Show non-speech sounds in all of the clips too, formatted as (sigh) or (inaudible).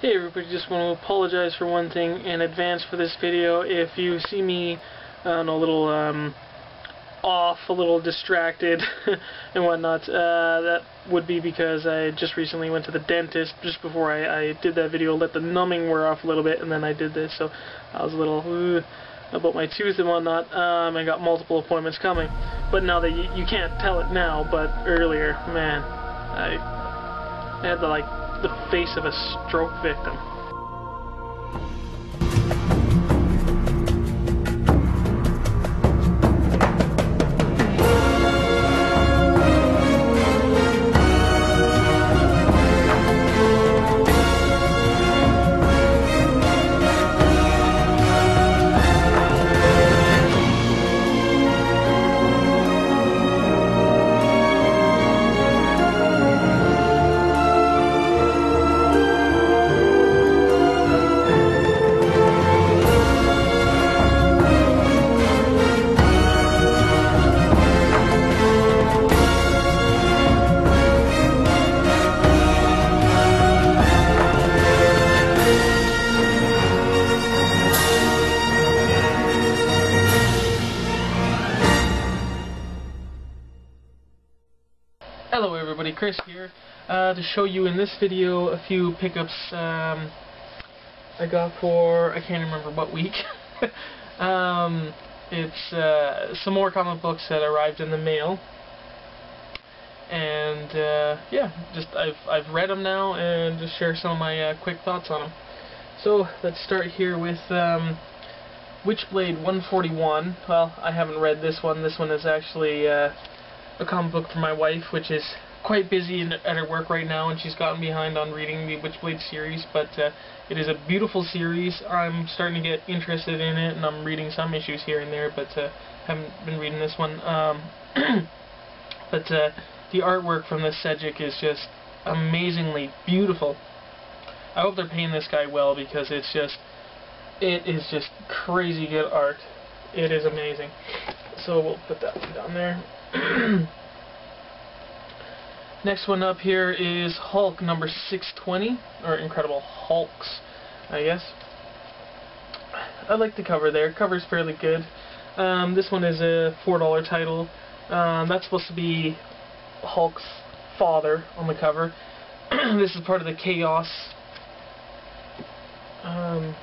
Hey everybody, just want to apologize for one thing in advance for this video. If you see me uh, a little um, off, a little distracted (laughs) and whatnot, uh, that would be because I just recently went to the dentist just before I, I did that video, let the numbing wear off a little bit, and then I did this, so I was a little about my tooth and whatnot. Um, I got multiple appointments coming, but now that you, you can't tell it now, but earlier, man, I, I had the like the face of a stroke victim. Everybody, Chris here, uh, to show you in this video a few pickups um, I got for, I can't remember what week. (laughs) um, it's uh, some more comic books that arrived in the mail. And uh, yeah, just I've, I've read them now and just share some of my uh, quick thoughts on them. So let's start here with um, Witchblade 141. Well, I haven't read this one. This one is actually uh, a comic book for my wife, which is quite busy in, at her work right now, and she's gotten behind on reading the Witchblade series, but uh, it is a beautiful series. I'm starting to get interested in it, and I'm reading some issues here and there, but uh, haven't been reading this one. Um, (clears throat) but uh, the artwork from this Sejic is just amazingly beautiful. I hope they're paying this guy well, because it's just, it is just crazy good art. It is amazing. So we'll put that one down there. (clears throat) Next one up here is Hulk number 620, or Incredible Hulks, I guess. I like the cover there. Cover's fairly good. Um, this one is a $4 title. Um, that's supposed to be Hulk's father on the cover. (clears throat) this is part of the Chaos um,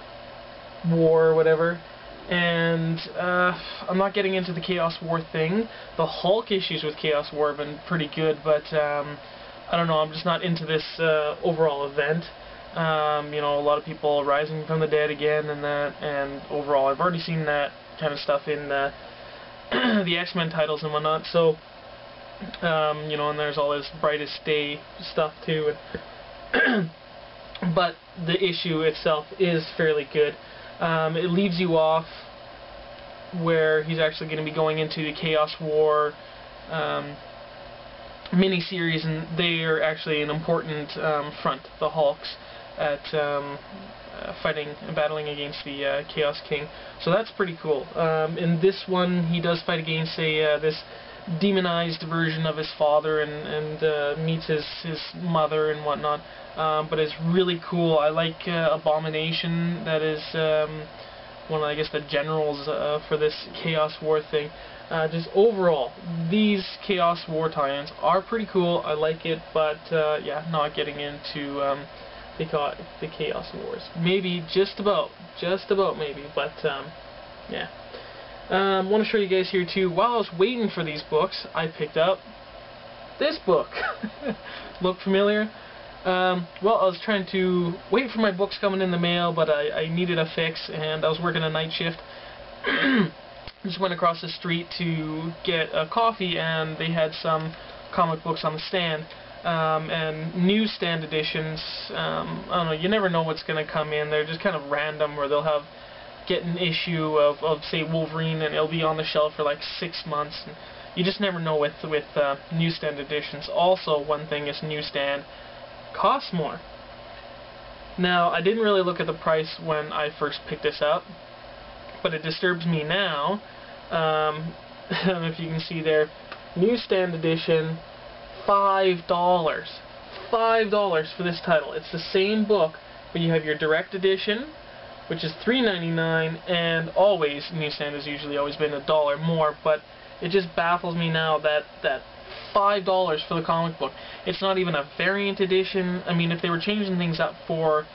War whatever and uh, I'm not getting into the Chaos War thing. The Hulk issues with Chaos War have been pretty good, but um, I don't know, I'm just not into this uh, overall event. Um, you know, a lot of people rising from the dead again and that, and overall, I've already seen that kind of stuff in the, (clears throat) the X-Men titles and whatnot, so, um, you know, and there's all this Brightest Day stuff too. (clears throat) but the issue itself is fairly good. Um, it leaves you off where he's actually going to be going into the Chaos War um, miniseries, and they are actually an important um, front, the Hulks, at um, uh, fighting and battling against the uh, Chaos King. So that's pretty cool. Um, in this one, he does fight against a uh, this demonized version of his father and and uh, meets his his mother and whatnot. Um, but it's really cool. I like uh, Abomination. That is um, one of I guess the generals uh, for this Chaos War thing. Uh, just overall, these Chaos War tie-ins are pretty cool. I like it, but uh, yeah, not getting into um, the the Chaos Wars. Maybe just about, just about maybe, but um, yeah. Um, want to show you guys here too. While I was waiting for these books, I picked up this book. (laughs) Look familiar? Um, well, I was trying to wait for my books coming in the mail, but I, I needed a fix, and I was working a night shift. (clears throat) Just went across the street to get a coffee, and they had some comic books on the stand. Um, and newsstand editions, um, I don't know, you never know what's going to come in. They're just kind of random, where they'll have get an issue of, of say Wolverine and it'll be on the shelf for like six months. And you just never know with with uh, newsstand editions. Also, one thing is newsstand costs more. Now, I didn't really look at the price when I first picked this up, but it disturbs me now. Um, (laughs) if you can see there, newsstand edition, five dollars. Five dollars for this title. It's the same book but you have your direct edition, which is $3.99, and always newsstand has usually always been a dollar more, but it just baffles me now that that five dollars for the comic book. It's not even a variant edition. I mean, if they were changing things up for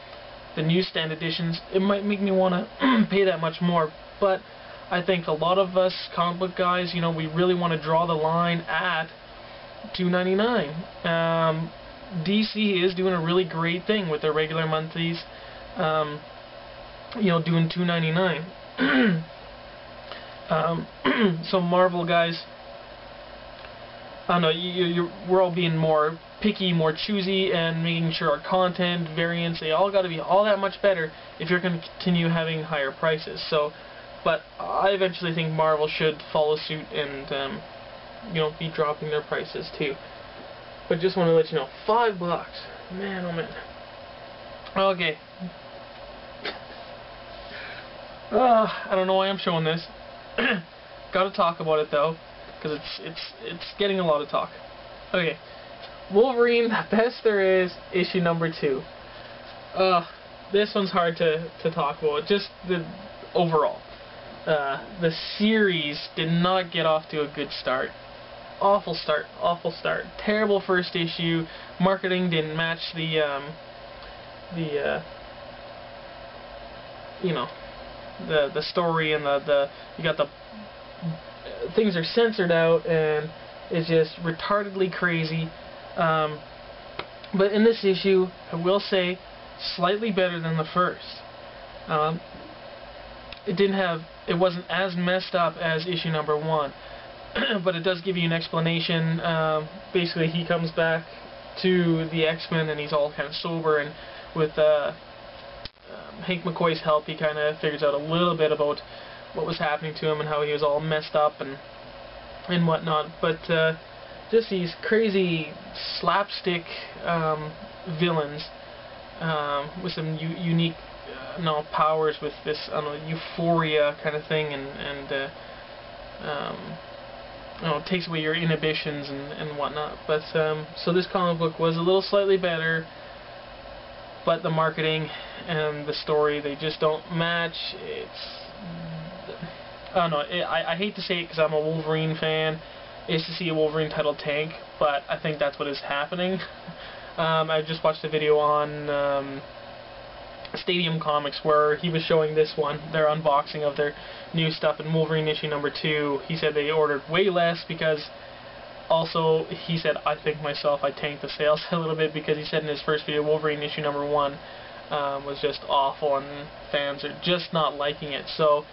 the newsstand editions, it might make me want (clears throat) to pay that much more. But I think a lot of us comic book guys, you know, we really want to draw the line at $2.99. Um, DC is doing a really great thing with their regular monthlies. Um, you know, doing $2.99. (clears throat) um, (clears throat) so Marvel guys, I don't know, you, you, we're all being more picky, more choosy, and making sure our content, variants, they all got to be all that much better if you're going to continue having higher prices. So, but I eventually think Marvel should follow suit and, um, you know, be dropping their prices too. But just want to let you know, five bucks, man, oh man. Okay. Uh, I don't know why I'm showing this. (clears throat) Gotta talk about it though because it's it's it's getting a lot of talk. Okay, Wolverine, the (laughs) best there is, issue number two. Uh, this one's hard to to talk about. Just the overall, uh, the series did not get off to a good start. Awful start, awful start. Terrible first issue. Marketing didn't match the um, the uh, you know the the story and the the you got the things are censored out and it's just retardedly crazy. Um, but in this issue, I will say, slightly better than the first. Um, it didn't have, it wasn't as messed up as issue number one, (clears throat) but it does give you an explanation. Um, basically, he comes back to the X-Men and he's all kind of sober and with uh, Hank McCoy's help, he kind of figures out a little bit about what was happening to him and how he was all messed up and and whatnot. But uh, just these crazy slapstick um, villains um, with some unique uh, no powers with this I don't know euphoria kind of thing and and uh, um, you know, takes away your inhibitions and, and whatnot. But um, so this comic book was a little slightly better, but the marketing and the story they just don't match. It's I don't know. It, I I hate to say it because I'm a Wolverine fan. Is to see a Wolverine title tank, but I think that's what is happening. (laughs) um, I just watched a video on um, Stadium Comics where he was showing this one, their unboxing of their new stuff in Wolverine issue number two. He said they ordered way less because also he said I think myself I tanked the sales (laughs) a little bit because he said in his first video Wolverine issue number one um, was just awful and fans are just not liking it. So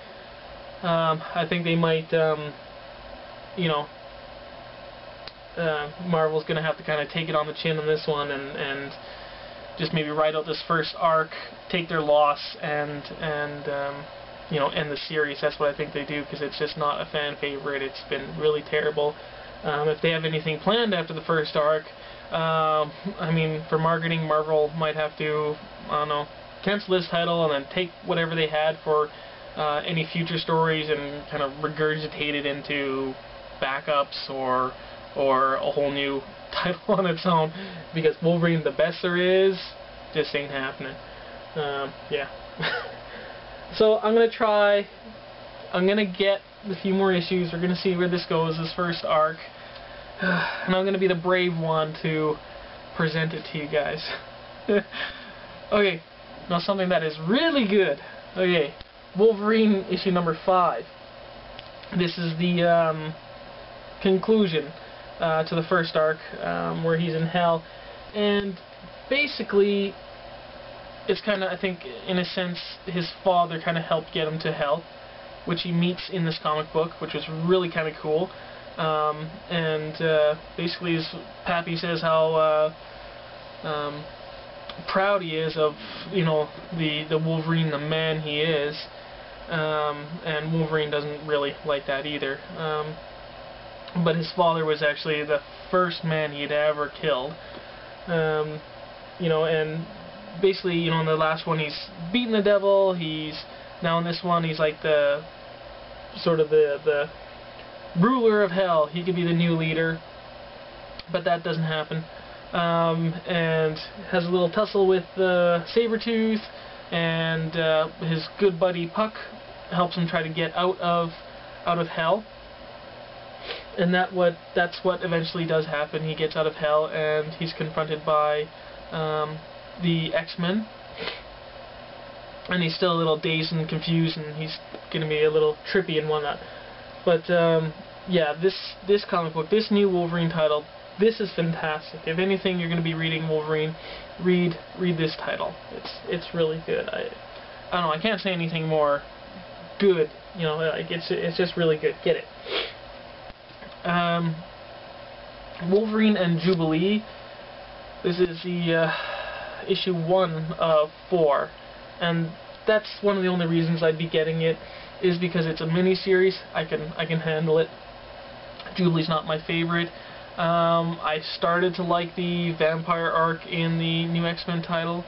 um, I think they might, um, you know, uh, Marvel's going to have to kind of take it on the chin on this one and and just maybe write out this first arc, take their loss, and and um, you know end the series. That's what I think they do because it's just not a fan favorite. It's been really terrible. Um, if they have anything planned after the first arc, um, I mean, for marketing, Marvel might have to, I don't know, cancel this title and then take whatever they had for uh, any future stories and kind of regurgitate it into backups or or a whole new (laughs) title on its own because Wolverine the best there is just ain't happening. Um, yeah. (laughs) so I'm gonna try. I'm gonna get a few more issues. We're gonna see where this goes. This first arc, (sighs) and I'm gonna be the brave one to present it to you guys. (laughs) okay. Now something that is really good. Okay. Wolverine issue number five. This is the um, conclusion uh, to the first arc um, where he's in hell, and basically it's kind of I think in a sense his father kind of helped get him to hell, which he meets in this comic book, which was really kind of cool. Um, and uh, basically, his Pappy says how uh, um, proud he is of you know the the Wolverine, the man he is, um, and Wolverine doesn't really like that either. Um, but his father was actually the first man he'd ever killed. Um, you know, and basically, you know, in the last one he's beaten the devil. He's now in this one he's like the sort of the the ruler of hell. He could be the new leader, but that doesn't happen. um, and has a little tussle with uh, Sabretooth, and uh, his good buddy Puck helps him try to get out of out of hell. And that what that's what eventually does happen. He gets out of hell, and he's confronted by um, the X-Men, and he's still a little dazed and confused, and he's going to be a little trippy and whatnot. But um, yeah, this this comic book, this new Wolverine title, this is fantastic. If anything, you're going to be reading Wolverine, read read this title. It's it's really good. I I don't know. I can't say anything more good. You know, like it's it's just really good. Get it. Um, Wolverine and Jubilee. This is the uh, issue one of four, and that's one of the only reasons I'd be getting it is because it's a mini series. I can I can handle it. Jubilee's not my favorite. Um, I started to like the vampire arc in the new X-Men title.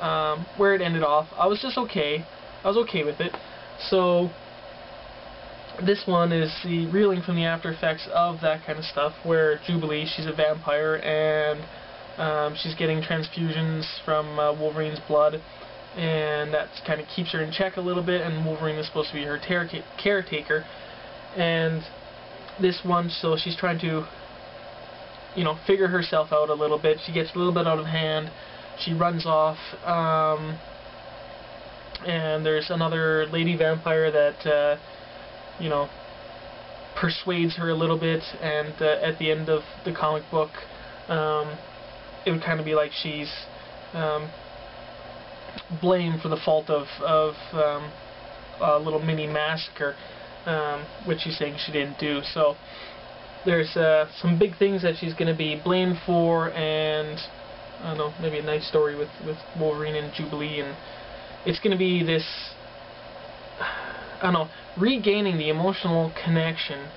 Um, where it ended off, I was just okay. I was okay with it. So this one is the reeling from the after effects of that kind of stuff, where Jubilee, she's a vampire, and um, she's getting transfusions from uh, Wolverine's blood, and that kind of keeps her in check a little bit, and Wolverine is supposed to be her caretaker, and this one, so she's trying to, you know, figure herself out a little bit. She gets a little bit out of hand. She runs off, um, and there's another lady vampire that, uh, you know, persuades her a little bit, and uh, at the end of the comic book, um, it would kind of be like she's um, blamed for the fault of, of um, a little mini massacre um, which she's saying she didn't do. So there's uh, some big things that she's going to be blamed for, and I don't know, maybe a nice story with with Wolverine and Jubilee, and it's going to be this. I don't know, regaining the emotional connection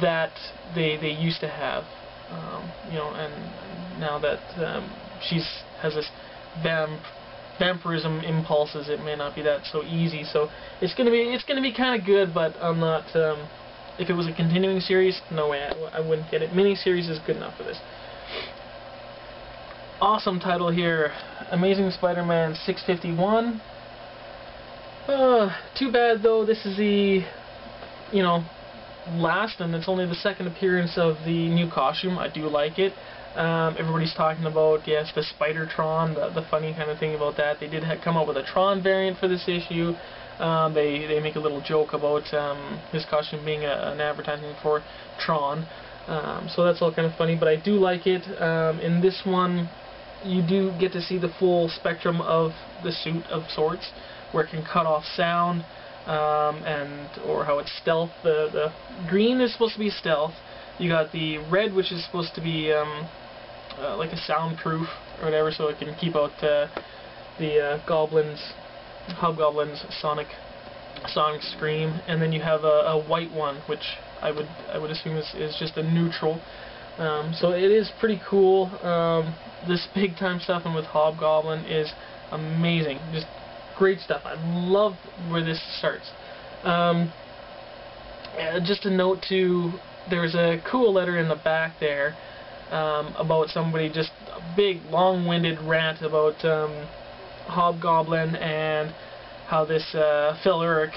that they they used to have, um, you know, and now that um, she's has this vamp vampirism impulses, it may not be that so easy. So it's gonna be it's gonna be kind of good, but I'm not. Um, if it was a continuing series, no way, I, I wouldn't get it. Mini-series is good enough for this. Awesome title here, Amazing Spider-Man 651. Uh, too bad though. This is the, you know, last, and it's only the second appearance of the new costume. I do like it. Um, everybody's talking about, yes, the Spider-Tron, the, the funny kind of thing about that. They did come up with a Tron variant for this issue. Um, they, they make a little joke about um, his costume being a, an advertisement for Tron. Um, so that's all kind of funny, but I do like it. Um, in this one, you do get to see the full spectrum of the suit of sorts, where it can cut off sound, um, and or how it's stealth. The, the green is supposed to be stealth. You got the red, which is supposed to be uh, like a soundproof or whatever, so it can keep out uh, the uh, goblins, hobgoblins, sonic, sonic scream, and then you have a, a, white one, which I would I would assume is is just a neutral. Um, so it is pretty cool. Um, this (laughs) big time stuff and with Hobgoblin is amazing, just great stuff. I love where this starts. Um, just a note to there's a cool letter in the back there um, about somebody just a big long-winded rant about um, Hobgoblin and how this uh, Phil Urich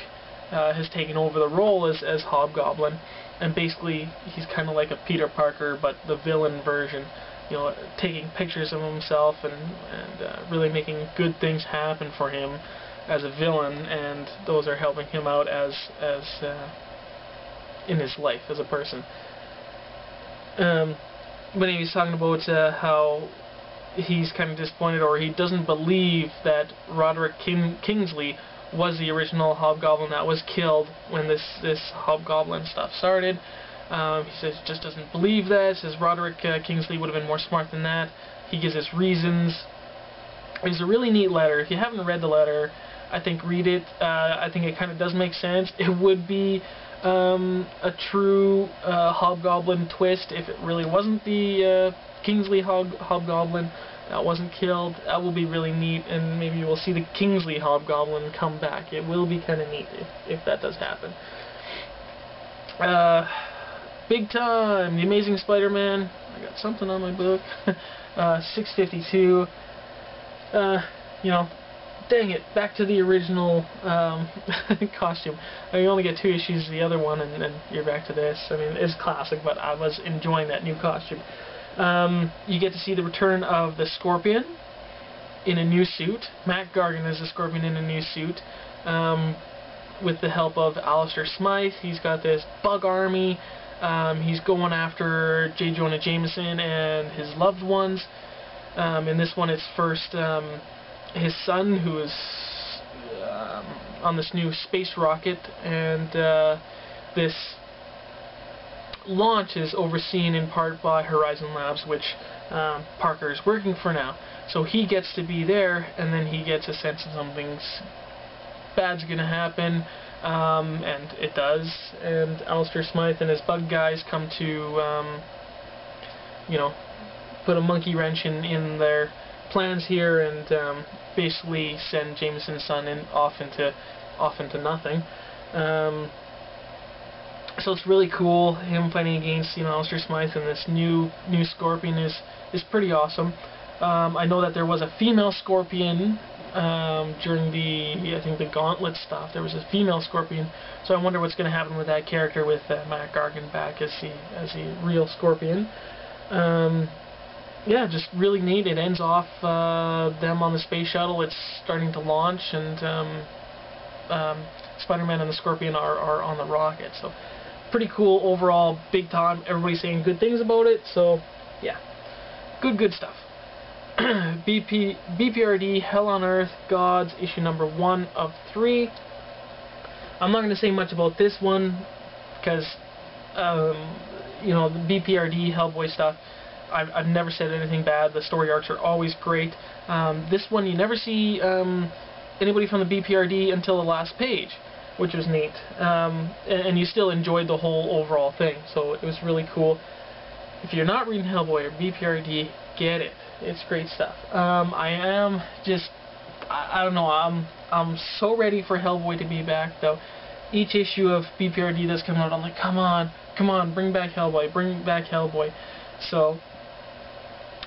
uh, has taken over the role as, as Hobgoblin. And basically he's kind of like a Peter Parker but the villain version. You know taking pictures of himself and, and uh, really making good things happen for him as a villain. And those are helping him out as as uh, in his life as a person. Um, when he was talking about uh, how he's kind of disappointed or he doesn't believe that Roderick King Kingsley was the original Hobgoblin that was killed when this this Hobgoblin stuff started. Um, he says just doesn't believe that. Says Roderick uh, Kingsley would have been more smart than that. He gives us reasons. It's a really neat letter. If you haven't read the letter, I think read it. Uh, I think it kind of does make sense. It would be um, a true uh, Hobgoblin twist if it really wasn't the uh, Kingsley Hob Hobgoblin that wasn't killed. That will be really neat, and maybe we'll see the Kingsley Hobgoblin come back. It will be kind of neat if, if that does happen. Uh, Big Time, The Amazing Spider-Man. I got something on my book. (laughs) uh, 652. Uh, you know, dang it, back to the original um, (laughs) costume. I mean, you only get two issues of the other one, and then you're back to this. I mean, it's classic, but I was enjoying that new costume. Um, you get to see the return of the Scorpion in a new suit. Mac Gargan is the Scorpion in a new suit. Um, with the help of Alistair Smythe, he's got this bug army. Um, he's going after J. Jonah Jameson and his loved ones. Um, in this one, it's first um, his son, who is um, on this new space rocket, and uh, this launch is overseen in part by Horizon Labs, which um, Parker is working for now. So he gets to be there, and then he gets a sense of something's bad's going to happen, um, and it does. And Alistair Smythe and his bug guys come to, um, you know, put a monkey wrench in, in their plans here and um, basically send Jameson's son in, off into off into nothing. Um, so it's really cool. Him fighting against you know Alistair Smythe and this new new Scorpion is is pretty awesome. Um, I know that there was a female Scorpion um, during the I think the Gauntlet stuff. There was a female Scorpion, so I wonder what's going to happen with that character with uh, Mac Gargan back as the as the real Scorpion. Um, yeah, just really neat. It ends off uh, them on the space shuttle. It's starting to launch, and um, um, Spider-Man and the Scorpion are, are on the rocket. So pretty cool overall, big time. Everybody's saying good things about it. So yeah, good good stuff. (clears throat) BP BPRD Hell on Earth Gods issue number one of three. I'm not going to say much about this one because um, you know the BPRD Hellboy stuff I've, I've never said anything bad. The story arcs are always great. Um, this one, you never see um, anybody from the BPRD until the last page, which was neat. Um, and, and, you still enjoyed the whole overall thing, so it was really cool. If you're not reading Hellboy or BPRD, get it. It's great stuff. Um, I am just, I, I don't know, I'm, I'm so ready for Hellboy to be back, though. Each issue of BPRD that's coming out, I'm like, come on, come on, bring back Hellboy, bring back Hellboy. So,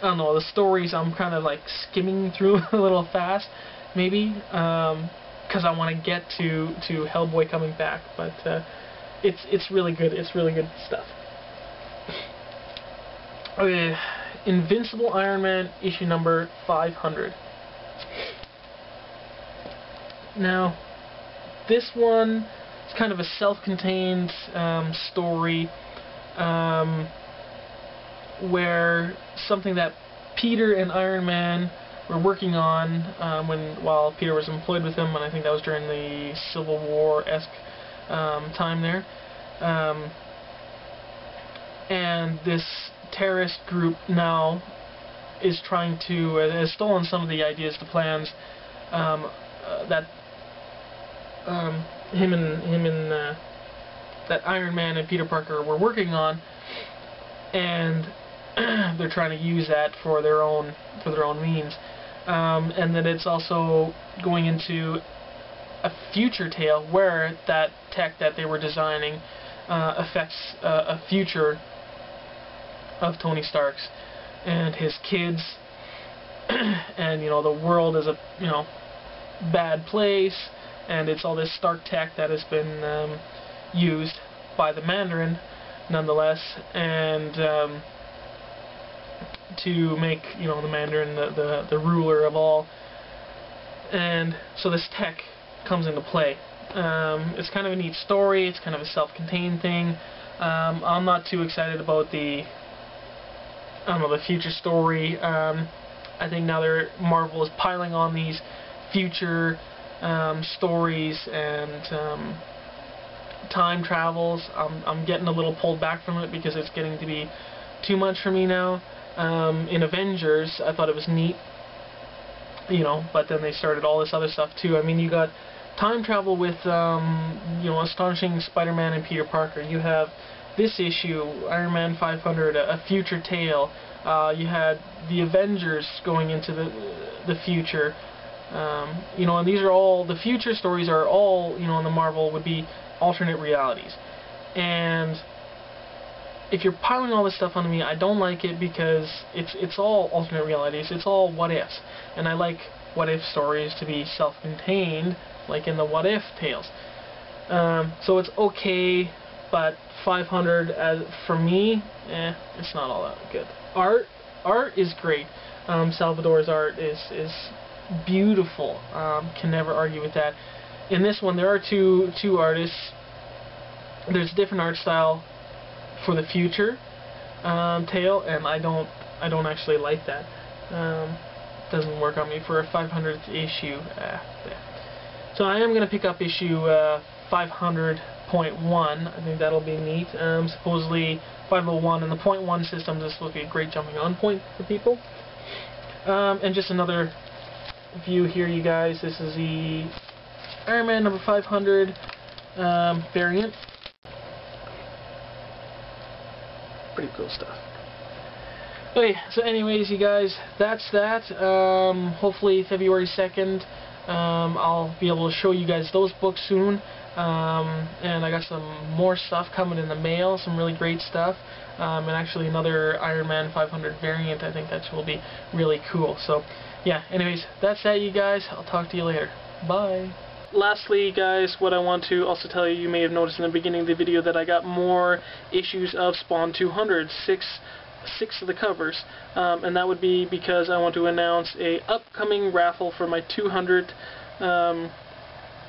I don't know, the stories I'm kind of like skimming (laughs) through a little fast, maybe, because um, I want to get to to Hellboy coming back. But uh, it's it's really good. It's really good stuff. Okay, (sighs) Invincible Iron Man issue number 500. Now, this one is kind of a self-contained um, story. Um, where something that Peter and Iron Man were working on um, when while Peter was employed with him, and I think that was during the Civil War-esque um, time there. Um, and this terrorist group now is trying to uh, has stolen some of the ideas, the plans um, uh, that um, him and him and uh, that Iron Man and Peter Parker were working on, and (clears throat) they're trying to use that for their own for their own means, um, and then it's also going into a future tale where that tech that they were designing uh, affects uh, a future of Tony Stark's and his kids, (clears throat) and you know the world is a you know bad place, and it's all this Stark tech that has been um, used by the Mandarin, nonetheless, and um, to make you know the Mandarin the, the, the ruler of all. And so this tech comes into play. Um, it's kind of a neat story. It's kind of a self-contained thing. Um, I'm not too excited about the I don't know the future story. Um, I think now they're Marvel is piling on these future um, stories and um, time travels. I'm I'm getting a little pulled back from it because it's getting to be too much for me now. Um, in Avengers, I thought it was neat, you know, but then they started all this other stuff too. I mean, you got time travel with, um, you know, Astonishing Spider-Man and Peter Parker. You have this issue, Iron Man 500, a, a future tale. Uh, you had the Avengers going into the the future. Um, you know, and these are all the future stories are all you know in the Marvel would be alternate realities, and if you're piling all this stuff onto me, I don't like it because it's it's all alternate realities. It's all what ifs, and I like what if stories to be self-contained, like in the what if tales. Um, so it's okay, but 500 as for me, eh, it's not all that good. Art, art is great. Um, Salvador's art is is beautiful. Um, can never argue with that. In this one, there are two two artists. There's a different art style for the future um, tale, and I don't I don't actually like that. Um, doesn't work on me for a 500th issue. Uh, so I am going to pick up issue uh, 500.1. I think that'll be neat. Um, supposedly 501 and the point one system. is supposed to be a great jumping on point for people. Um, and just another view here, you guys. This is the Iron Man number 500 um, variant. Pretty cool stuff. Okay, so anyways, you guys, that's that. Um, hopefully February 2nd, um, I'll be able to show you guys those books soon. Um, and I got some more stuff coming in the mail, some really great stuff. Um, and actually another Iron Man 500 variant, I think that will be really cool. So, yeah, anyways, that's that, you guys. I'll talk to you later. Bye. Lastly, guys, what I want to also tell you, you may have noticed in the beginning of the video that I got more issues of Spawn 200, six six of the covers, um, and that would be because I want to announce a upcoming raffle for my 200 um,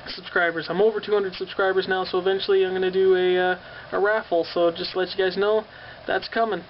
subscribers. I'm over 200 subscribers now, so eventually I'm going to do a, uh, a raffle, so just to let you guys know, that's coming.